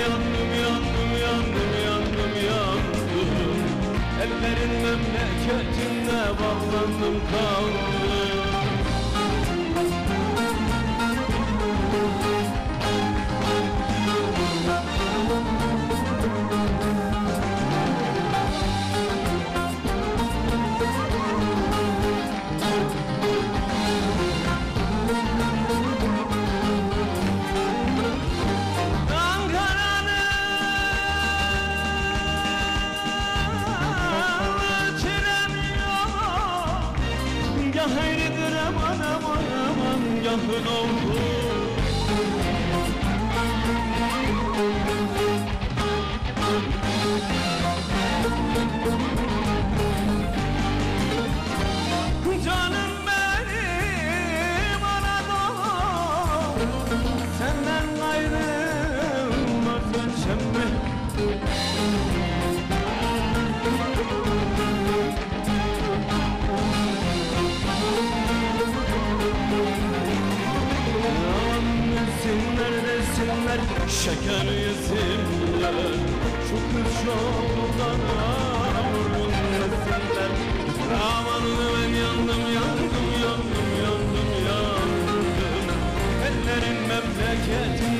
yandım yandım yandım yandım yandım Ellerin memleketinde bağlandım kaldım Hayridir aman aman aman Gahın oldu Canım benim Anadolu Senden ayrılmaz ölçem Aman Şeker yüzümle Şu kız yolundan Yağmurun sesinden Amanlı ben yandım yandım yandım yandım yandım. Ellerim memleket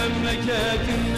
memleketin